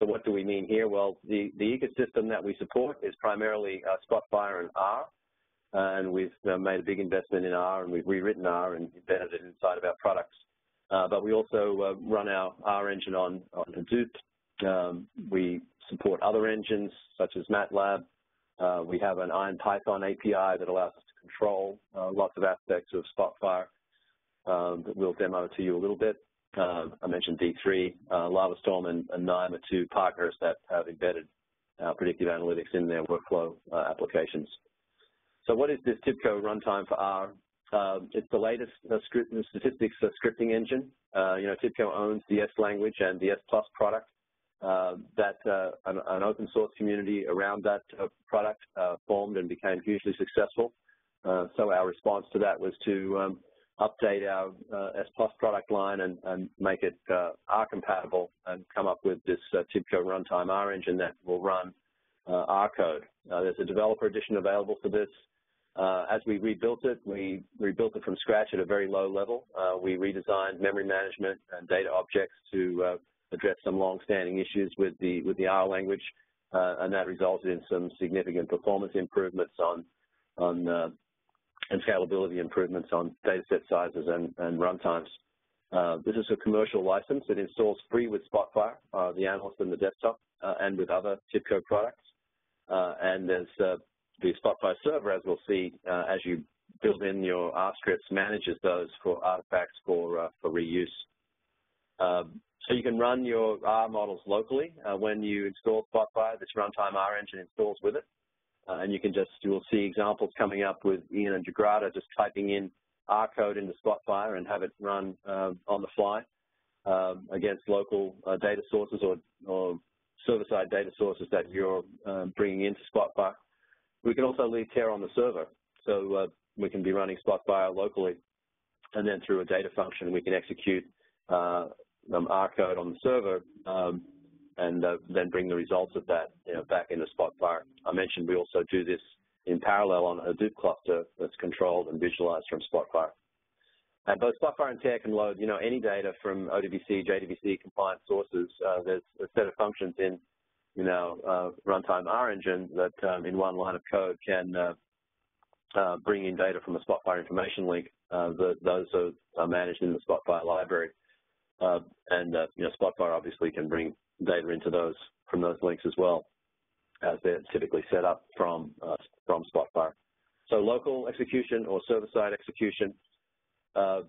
So what do we mean here? Well, the, the ecosystem that we support is primarily uh, Spotfire and R, uh, and we've uh, made a big investment in R, and we've rewritten R and embedded it inside of our products. Uh, but we also uh, run our R engine on, on Hadoop. Um, we support other engines such as MATLAB. Uh, we have an IronPython API that allows us to control lots of aspects of Spotfire um, that we'll demo to you a little bit. Uh, I mentioned D3, uh, LavaStorm, and, and KNIME are two partners that have embedded uh, predictive analytics in their workflow uh, applications. So what is this TIBCO runtime for R? Uh, it's the latest uh, script, statistics scripting engine. you know, TIBCO owns the S language and the S Plus product. that an, an, open source community around that product formed and became hugely successful. so our response to that was to um, update our uh, S Plus product line and, and make it uh, R compatible and come up with this uh, TIBCO runtime R engine that will run uh, R code. Uh, there's a developer edition available for this. Uh, as we rebuilt it, we rebuilt it from scratch at a very low level. we redesigned memory management and data objects to address some long-standing issues with the with the R language, and that resulted in some significant performance improvements on on and scalability improvements on dataset sizes and, and runtimes. Uh, this is a commercial license. It installs free with Spotfire, uh, the analyst and the desktop, uh, and with other TIBCO products. Uh, and there's uh, the Spotfire server, as we'll see, uh, as you build in your R scripts, manages those for artifacts for, for reuse. Um, so you can run your R models locally. when you install Spotfire, this runtime R engine installs with it. Uh, and you can just, you will see examples coming up with Ian and Jagrata just typing in R code into Spotfire and have it run uh, on the fly um, against local uh, data sources or, or server-side data sources that you're um, bringing into Spotfire. We can also leave care on the server, so uh, we can be running Spotfire locally, and then through a data function we can execute uh, um, R code on the server um, and uh, then bring the results of that you know, back into Spotfire. I mentioned we also do this in parallel on a Hadoop cluster that's controlled and visualized from Spotfire. And both Spotfire and TERR can load, you know, any data from ODBC, JDBC compliant sources. Uh, there's a set of functions in, you know, uh, runtime R engine that um, in one line of code can uh, uh bring in data from a Spotfire information link. Uh, the, those are, managed in the Spotfire library. Uh, and, you know, Spotfire obviously can bring data into those from those links as well, as they're typically set up from uh, from Spotfire. So local execution or server-side execution, uh,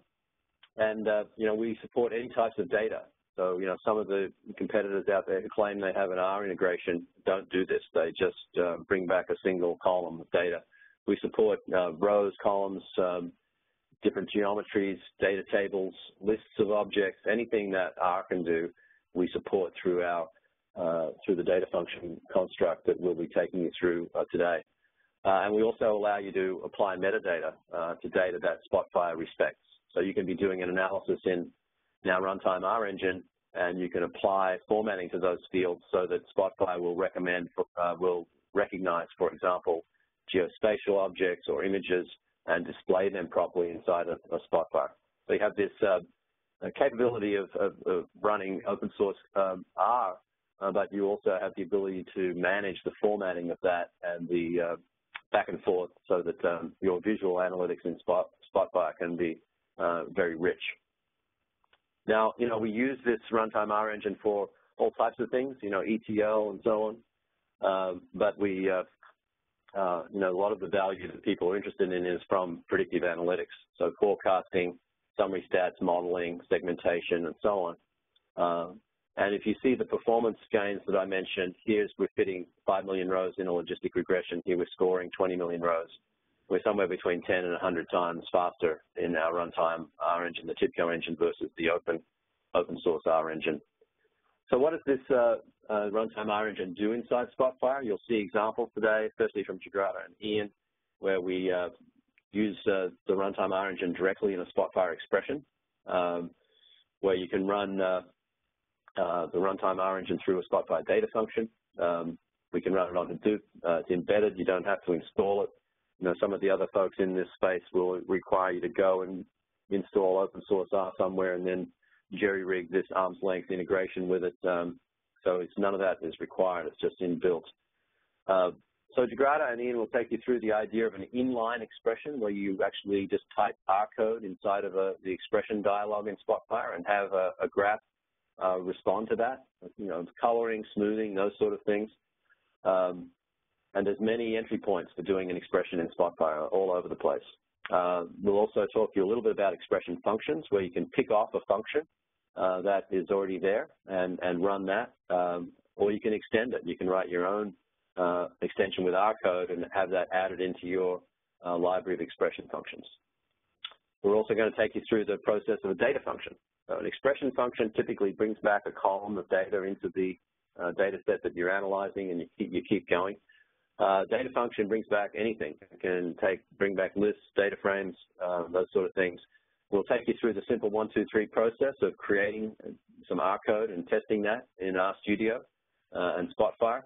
and uh, you know we support any types of data. So you know some of the competitors out there who claim they have an R integration don't do this. They just uh, bring back a single column of data. We support uh, rows, columns, um, different geometries, data tables, lists of objects, anything that R can do we support through our uh, through the data function construct that we'll be taking you through uh, today. Uh, and we also allow you to apply metadata uh, to data that Spotfire respects. So you can be doing an analysis in now runtime R engine, and you can apply formatting to those fields so that Spotfire will recommend, uh, will recognize, for example, geospatial objects or images and display them properly inside a, a Spotfire. So you have this uh, capability of, of, of, running open source um, R, uh, but you also have the ability to manage the formatting of that and the uh, back and forth so that um, your visual analytics in Spot, Spotfire can be uh, very rich. Now, you know, we use this runtime R engine for all types of things, you know, ETL and so on, um, but we, uh, you know, a lot of the value that people are interested in is from predictive analytics, so forecasting, summary stats, modeling, segmentation, and so on. Uh, and if you see the performance gains that I mentioned, here's we're fitting 5 million rows in a logistic regression. Here we're scoring 20 million rows. We're somewhere between 10 and 100 times faster in our runtime R engine, the TIBCO engine versus the open open source R engine. So what does this uh, uh, runtime R engine do inside Spotfire? You'll see examples today, especially from Jagrata and Ian, where we uh, use uh, the runtime R engine directly in a Spotfire expression, um, where you can run uh, uh, the runtime R engine through a Spotfire data function. Um, we can run it on Hadoop. Uh, it's embedded. You don't have to install it. You know, some of the other folks in this space will require you to go and install open source R somewhere and then jerry-rig this arm's length integration with it. Um, So it's none of that is required. It's just inbuilt. Uh, so Jagrata and Ian will take you through the idea of an inline expression where you actually just type R code inside of a, the expression dialog in Spotfire and have a, a graph uh, respond to that, you know, coloring, smoothing, those sort of things. Um, and there's many entry points for doing an expression in Spotfire all over the place. Uh, we'll also talk to you a little bit about expression functions where you can pick off a function that is already there and, and run that, um, or you can extend it. You can write your own uh, extension with R code and have that added into your uh, library of expression functions. We're also going to take you through the process of a data function. So an expression function typically brings back a column of data into the uh, data set that you're analyzing and you keep, you keep going. Uh, data function brings back anything. It can take, bring back lists, data frames, uh, those sort of things. We'll take you through the simple one, two, three process of creating some R code and testing that in RStudio uh, and Spotfire.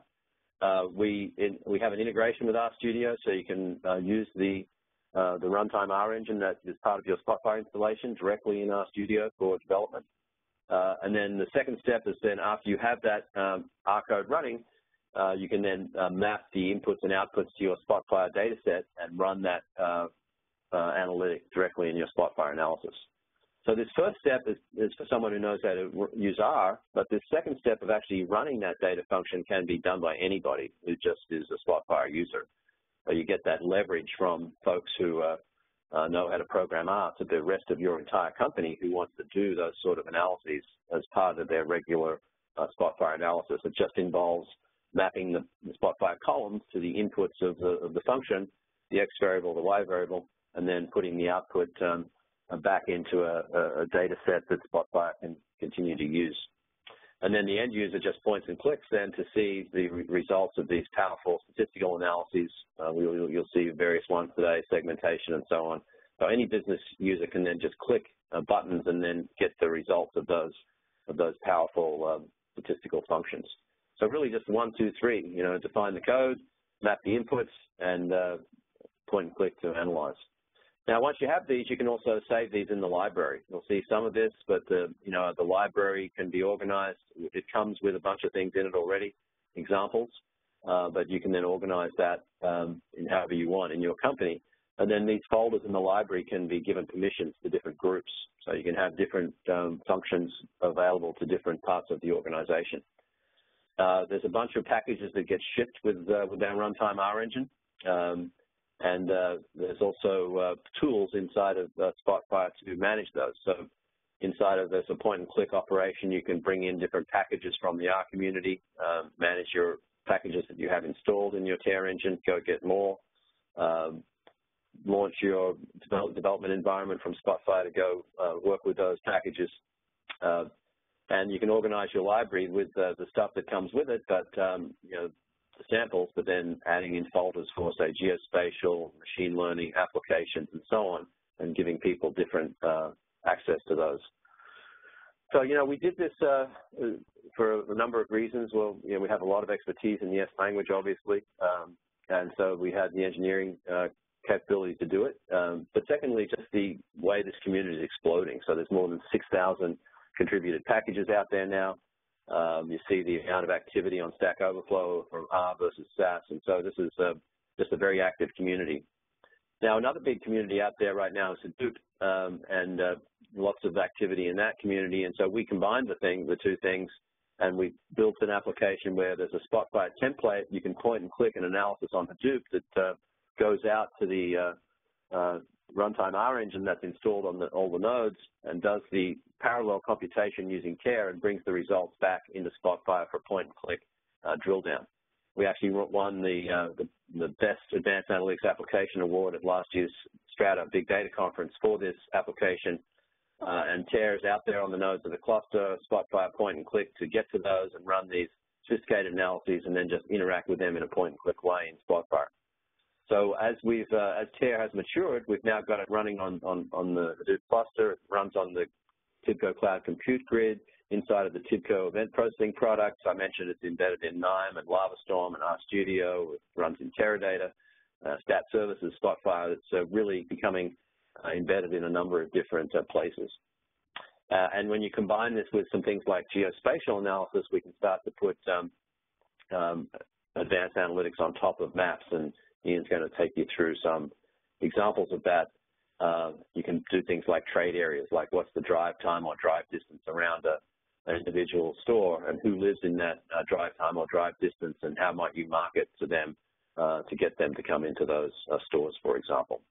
Uh, we in, we have an integration with RStudio, so you can uh, use the uh, the runtime R engine that is part of your Spotfire installation directly in RStudio for development. Uh, and then the second step is then after you have that um, R code running, uh, you can then uh, map the inputs and outputs to your Spotfire data set and run that analytic directly in your Spotfire analysis. So this first step is, is, for someone who knows how to use R, but this second step of actually running that data function can be done by anybody who just is a Spotfire user. You get that leverage from folks who uh, uh, know how to program R to the rest of your entire company who wants to do those sort of analyses as part of their regular uh, Spotfire analysis. It just involves mapping the, the Spotfire columns to the inputs of the, of the function, the X variable, the Y variable, and then putting the output um, back into a, a, data set that Spotfire can continue to use. And then the end user just points and clicks then to see the re results of these powerful statistical analyses. Uh, we'll, you'll see various ones today, segmentation and so on. So any business user can then just click uh, buttons and then get the results of those of those powerful um, statistical functions. So really just one, two, three, you know, define the code, map the inputs, and uh, point and click to analyze. Now, once you have these, you can also save these in the library. You'll see some of this, but the, you know, the library can be organized. It comes with a bunch of things in it already, examples, uh, but you can then organize that um, in however you want in your company. And then these folders in the library can be given permissions to different groups. So you can have different um, functions available to different parts of the organization. Uh, there's a bunch of packages that get shipped with, uh, with our runtime R engine. Um, and uh, there's also uh, tools inside of uh, Spotfire to manage those. So inside of this a point and click operation, you can bring in different packages from the R community, manage your packages that you have installed in your TERR engine, go get more, um, launch your development environment from Spotfire to go uh, work with those packages. Uh, and you can organize your library with uh, the stuff that comes with it, but um, you know, samples, but then adding in folders for, say, geospatial, machine learning applications, and so on, and giving people different uh, access to those. So, you know, we did this uh, for a number of reasons. Well, you know, we have a lot of expertise in the S language, obviously, um, and so we had the engineering uh, capability to do it. Um, but secondly, just the way this community is exploding. So there's more than 6,000 contributed packages out there now. Um, you see the amount of activity on Stack Overflow from R versus SAS, and so this is uh, just a very active community. Now, another big community out there right now is Hadoop, um, and uh, lots of activity in that community, and so we combined the thing, the two things, and we built an application where there's a Spotfire template. You can point and click an analysis on Hadoop that uh, goes out to the uh, uh, runtime R engine that's installed on the, all the nodes and does the parallel computation using TERR and brings the results back into Spotfire for point-and-click uh, drill down. We actually won the, uh, the, the Best Advanced Analytics Application Award at last year's Strata Big Data Conference for this application. Uh, and is out there on the nodes of the cluster, Spotfire point and click to get to those and run these sophisticated analyses and then just interact with them in a point and click way in Spotfire. So as we've, uh, as TERR has matured, we've now got it running on, on, on the Hadoop cluster. It runs on the TIBCO Cloud Compute Grid inside of the TIBCO event processing products. I mentioned it's embedded in KNIME and LavaStorm and RStudio. It runs in Teradata, uh, Stat Services, Spotfire. It's uh, really becoming uh, embedded in a number of different uh, places. Uh, and when you combine this with some things like geospatial analysis, we can start to put um, um, advanced analytics on top of maps, and Ian's going to take you through some examples of that. Uh, you can do things like trade areas, like what's the drive time or drive distance around a, an individual store, and who lives in that uh, drive time or drive distance, and how might you market to them uh, to get them to come into those uh, stores, for example.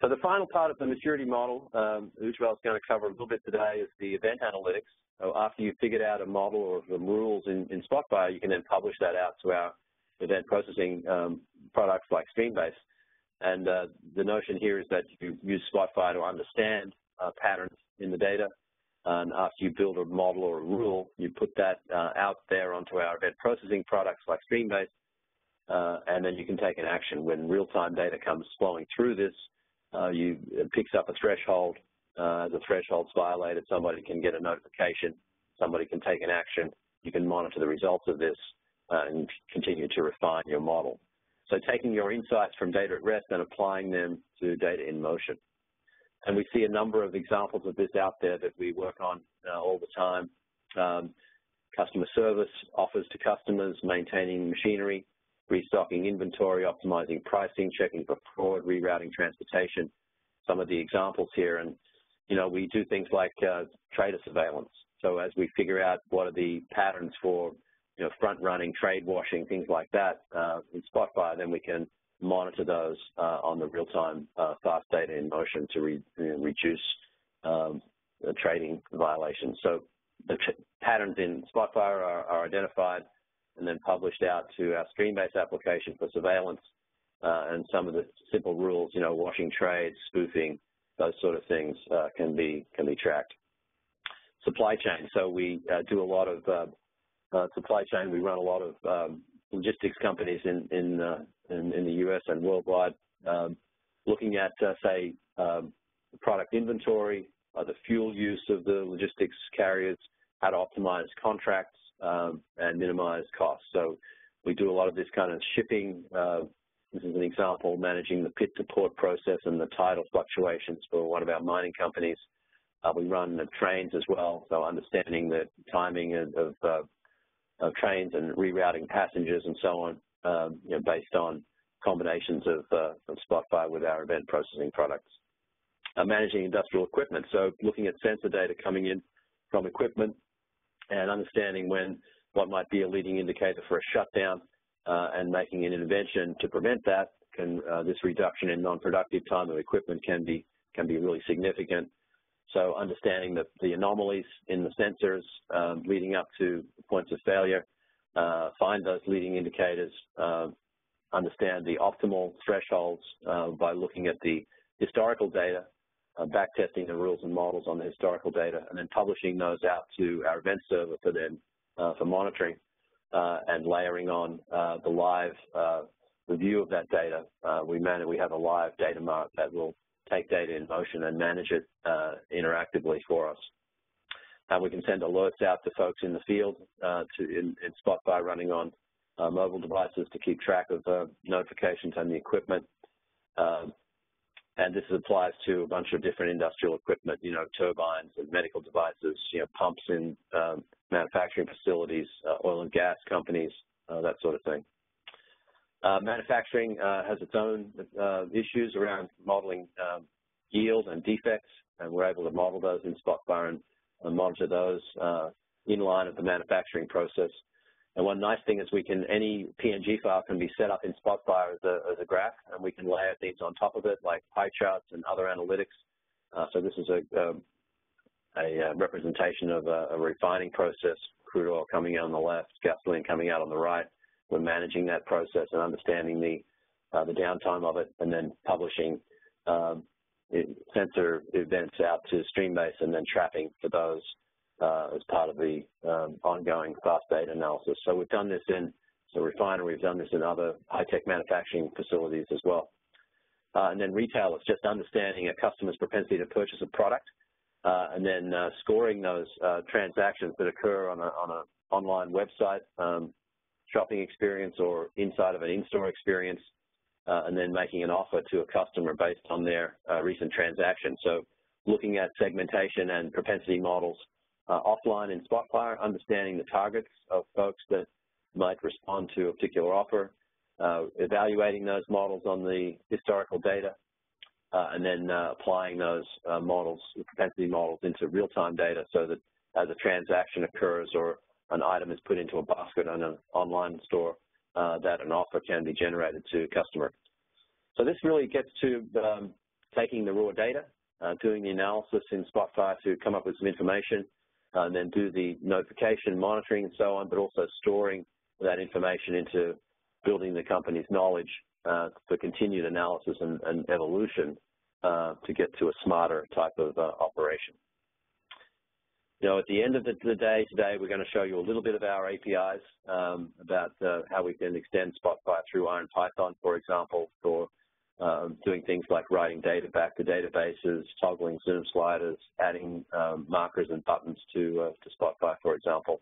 So the final part of the maturity model, um, Ujwal is going to cover a little bit today, is the event analytics. So after you've figured out a model or the rules in, in Spotfire, you can then publish that out to our event processing um, products like StreamBase. And uh, the notion here is that you use Spotfire to understand uh, patterns in the data. And after you build a model or a rule, you put that uh, out there onto our event processing products like StreamBase, uh, and then you can take an action when real-time data comes flowing through this uh, you it picks up a threshold. Uh, the threshold's violated, somebody can get a notification, somebody can take an action. You can monitor the results of this and continue to refine your model. So taking your insights from data at rest and applying them to data in motion. And we see a number of examples of this out there that we work on uh, all the time. Um, customer service, offers to customers, maintaining machinery, restocking inventory, optimizing pricing, checking for fraud, rerouting transportation, some of the examples here. And, you know, we do things like uh, trader surveillance. So as we figure out what are the patterns for, you know, front-running, trade washing, things like that uh, in Spotfire, then we can monitor those uh, on the real-time uh, fast data in motion to re you know, reduce um, the trading violations. So the patterns in Spotfire are, are identified and then published out to our stream-based application for surveillance uh, and some of the simple rules, you know, washing trades, spoofing, those sort of things uh, can be can be tracked. Supply chain. So we uh, do a lot of supply chain. We run a lot of um, logistics companies in in, uh, in, in the U.S. and worldwide, um, looking at say um, product inventory, the fuel use of the logistics carriers, how to optimize contracts, um, and minimize costs. So we do a lot of this kind of shipping. Uh, this is an example, managing the pit to port process and the tidal fluctuations for one of our mining companies. Uh, we run the trains as well, so understanding the timing of, of, uh, of trains and rerouting passengers and so on, um, you know, based on combinations of, uh, of Spotfire with our event processing products. Uh, managing industrial equipment, so looking at sensor data coming in from equipment and understanding when what might be a leading indicator for a shutdown uh, and making an intervention to prevent that can uh, this reduction in non-productive time of equipment can be can be really significant. So understanding the, the anomalies in the sensors um, leading up to points of failure, uh, find those leading indicators, uh, understand the optimal thresholds uh, by looking at the historical data uh, backtesting the rules and models on the historical data, and then publishing those out to our event server for them uh, for monitoring uh, and layering on the live review of that data. We we have a live data mart that will take data in motion and manage it interactively for us. And we can send alerts out to folks in the field to in, in Spotfire running on mobile devices to keep track of notifications on the equipment. Um, and this applies to a bunch of different industrial equipment, you know, turbines and medical devices, you know, pumps in um, manufacturing facilities, uh, oil and gas companies, uh, that sort of thing. Uh, manufacturing uh, has its own uh, issues around modeling um, yield and defects, and we're able to model those in Spotfire and, and monitor those in line of the manufacturing process. And one nice thing is we can, any PNG file can be set up in Spotfire as a, as a graph, and we can layer things on top of it, like pie charts and other analytics. Uh, so this is a, um, a representation of a, a, refining process, crude oil coming out on the left, gasoline coming out on the right. We're managing that process and understanding the, uh, the downtime of it, and then publishing um, sensor events out to StreamBase and then trapping for those uh, as part of the um, ongoing fast data analysis. So we've done this in the refinery, we've done this in other high-tech manufacturing facilities as well. Uh, and then retail is just understanding a customer's propensity to purchase a product uh, and then uh, scoring those uh, transactions that occur on an on a online website um, shopping experience or inside of an in-store experience uh, and then making an offer to a customer based on their recent transaction. So looking at segmentation and propensity models uh, offline in Spotfire, understanding the targets of folks that might respond to a particular offer, uh, evaluating those models on the historical data, uh, and then uh, applying those uh, models, propensity models, into real-time data so that as a transaction occurs or an item is put into a basket on an online store, uh, that an offer can be generated to a customer. So this really gets to um, taking the raw data, uh, doing the analysis in Spotfire to come up with some information, uh, and then do the notification, monitoring, and so on, but also storing that information into building the company's knowledge uh, for continued analysis and, and evolution uh, to get to a smarter type of uh, operation. You know, at the end of the, the, day today, we're going to show you a little bit of our APIs um, about uh, how we can extend Spotfire through IronPython, for example, for um, doing things like writing data back to databases, toggling zoom sliders, adding um, markers and buttons to, uh, to Spotfire, for example.